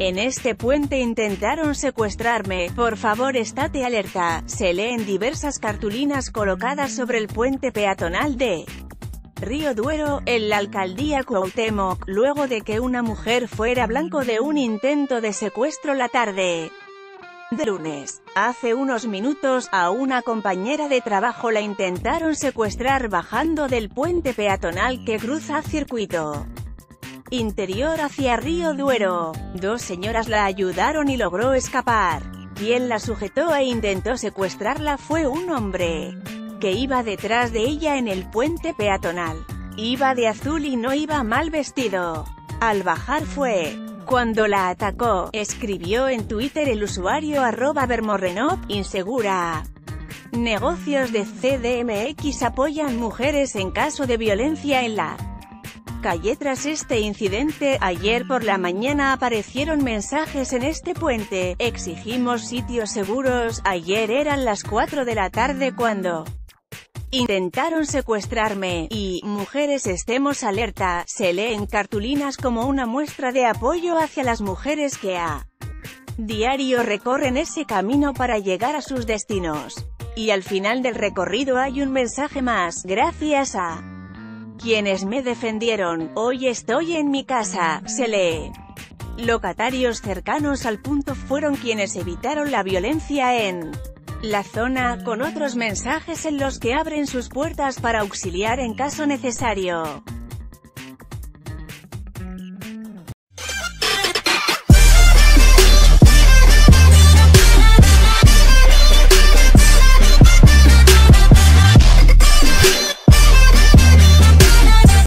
En este puente intentaron secuestrarme, por favor estate alerta, se lee en diversas cartulinas colocadas sobre el puente peatonal de Río Duero, en la alcaldía Cuauhtémoc, luego de que una mujer fuera blanco de un intento de secuestro la tarde de lunes. Hace unos minutos, a una compañera de trabajo la intentaron secuestrar bajando del puente peatonal que cruza circuito interior hacia Río Duero. Dos señoras la ayudaron y logró escapar. Quien la sujetó e intentó secuestrarla fue un hombre que iba detrás de ella en el puente peatonal. Iba de azul y no iba mal vestido. Al bajar fue cuando la atacó, escribió en Twitter el usuario arroba Bermorrenov, insegura. Negocios de CDMX apoyan mujeres en caso de violencia en la calle tras este incidente, ayer por la mañana aparecieron mensajes en este puente, exigimos sitios seguros, ayer eran las 4 de la tarde cuando Intentaron secuestrarme, y, mujeres estemos alerta, se leen cartulinas como una muestra de apoyo hacia las mujeres que a diario recorren ese camino para llegar a sus destinos. Y al final del recorrido hay un mensaje más, gracias a quienes me defendieron, hoy estoy en mi casa, se lee. Locatarios cercanos al punto fueron quienes evitaron la violencia en la zona, con otros mensajes en los que abren sus puertas para auxiliar en caso necesario.